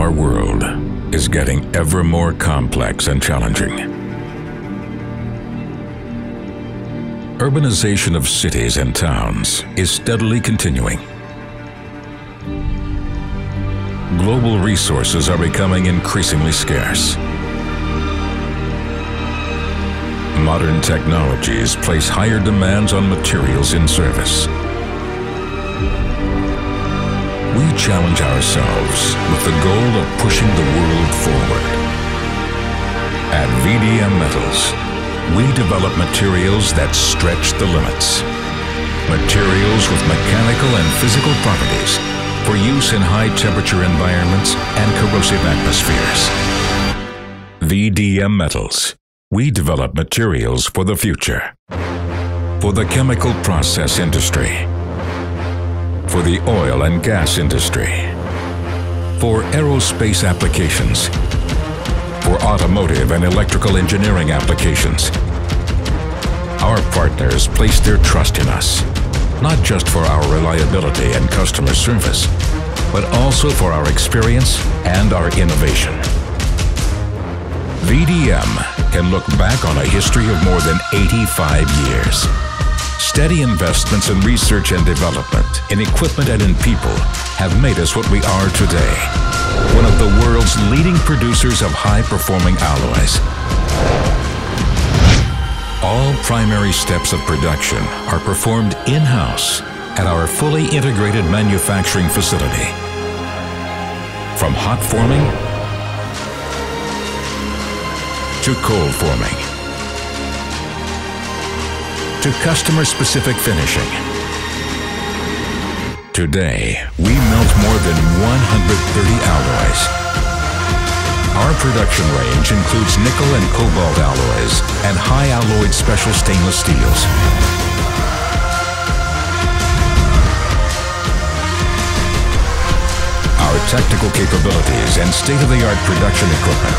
Our world is getting ever more complex and challenging. Urbanization of cities and towns is steadily continuing. Global resources are becoming increasingly scarce. Modern technologies place higher demands on materials in service. We challenge ourselves with the goal of pushing the world forward. At VDM Metals, we develop materials that stretch the limits. Materials with mechanical and physical properties for use in high temperature environments and corrosive atmospheres. VDM Metals we develop materials for the future. For the chemical process industry. For the oil and gas industry. For aerospace applications. For automotive and electrical engineering applications. Our partners place their trust in us, not just for our reliability and customer service, but also for our experience and our innovation. VDM can look back on a history of more than 85 years. Steady investments in research and development, in equipment and in people, have made us what we are today. One of the world's leading producers of high-performing alloys. All primary steps of production are performed in-house at our fully integrated manufacturing facility. From hot forming to cold forming, to customer-specific finishing. Today, we melt more than 130 alloys. Our production range includes nickel and cobalt alloys and high-alloyed special stainless steels. Our technical capabilities and state-of-the-art production equipment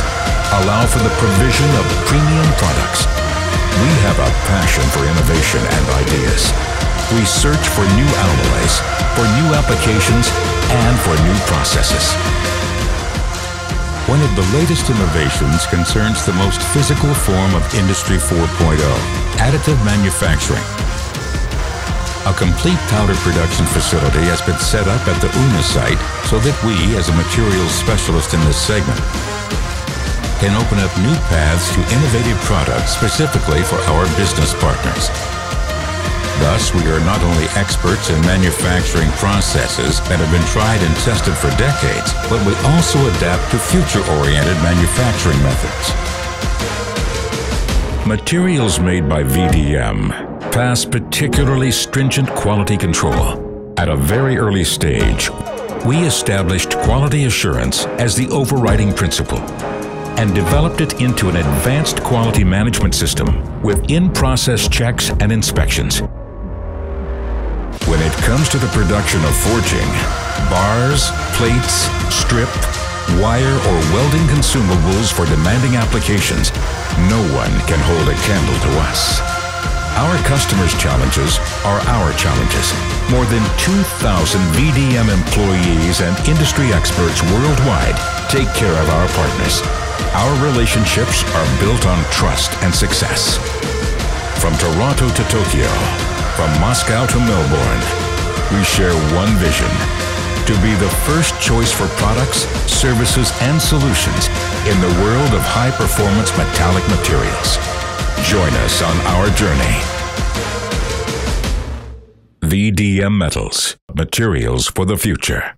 allow for the provision of premium products. We have a passion for innovation and ideas. We search for new alloys, for new applications, and for new processes. One of the latest innovations concerns the most physical form of Industry 4.0, additive manufacturing. A complete powder production facility has been set up at the Unna site so that we, as a materials specialist in this segment, can open up new paths to innovative products specifically for our business partners. Thus, we are not only experts in manufacturing processes that have been tried and tested for decades, but we also adapt to future-oriented manufacturing methods. Materials made by VDM pass particularly stringent quality control. At a very early stage, we established quality assurance as the overriding principle and developed it into an advanced quality management system with in-process checks and inspections. When it comes to the production of forging, bars, plates, strip, wire, or welding consumables for demanding applications, no one can hold a candle to us. Our customers' challenges are our challenges. More than 2,000 VDM employees and industry experts worldwide take care of our partners our relationships are built on trust and success. From Toronto to Tokyo, from Moscow to Melbourne, we share one vision to be the first choice for products, services, and solutions in the world of high performance metallic materials. Join us on our journey. VDM Metals, materials for the future.